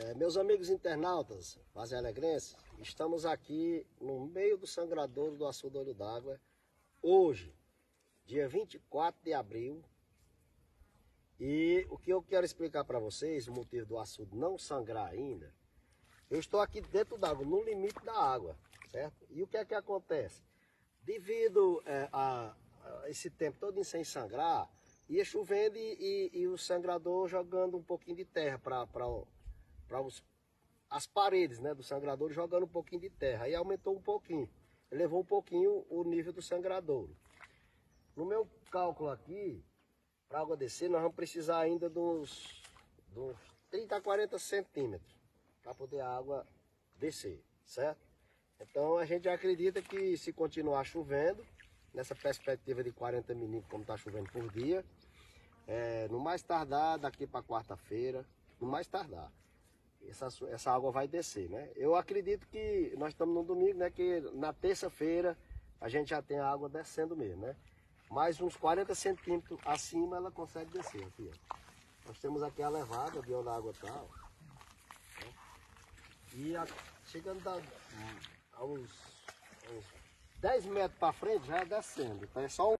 É, meus amigos internautas, Vazia Alegrense, estamos aqui no meio do sangradouro do açude olho d'água, hoje, dia 24 de abril. E o que eu quero explicar para vocês, o motivo do açude não sangrar ainda, eu estou aqui dentro d'água, no limite da água, certo? E o que é que acontece? Devido é, a, a, esse tempo todo sem sangrar, ia chovendo e, e, e o sangrador jogando um pouquinho de terra para para as paredes né, do sangrador jogando um pouquinho de terra. Aí aumentou um pouquinho. Elevou um pouquinho o nível do sangrador. No meu cálculo aqui, para água descer, nós vamos precisar ainda dos, dos 30 a 40 centímetros para poder a água descer, certo? Então a gente acredita que se continuar chovendo, nessa perspectiva de 40 milímetros como está chovendo por dia, é, no mais tardar daqui para quarta-feira, no mais tardar, essa, essa água vai descer, né? Eu acredito que nós estamos no domingo, né? Que na terça-feira a gente já tem a água descendo mesmo, né? Mais uns 40 centímetros acima ela consegue descer aqui, ó. Nós temos aqui a levada de onde a água está? E a, chegando a, a uns, uns 10 metros para frente já é descendo. Então é só um